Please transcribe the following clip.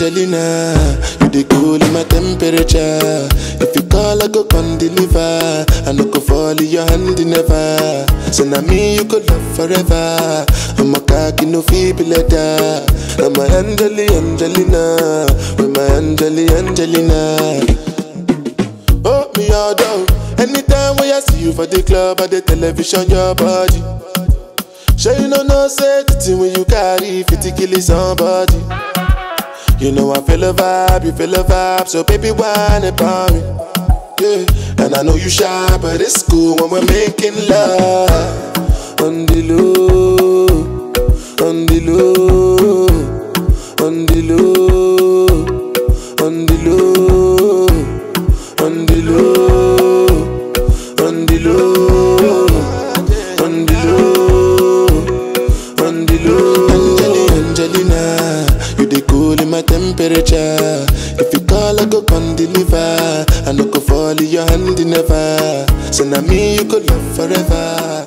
Angelina, you the cool in my temperature. If you call, I go come deliver. I no go fall in your hand never. So now me you could love forever. I'm a cocky no feeble letter. I'm a Angeli Angelina, with my Angeli Angelina. Oh, me all down. Anytime when I see you for the club or the television, your body. Sure you know no thing when you carry 50 kill somebody. You know I feel a vibe, you feel a vibe, so baby whine about me. Yeah, and I know you shy, but it's cool when we're making love on the low, on the low, on the low, temperature. If you call, I go come deliver. I no go fall in your hand never. So now me you could love forever.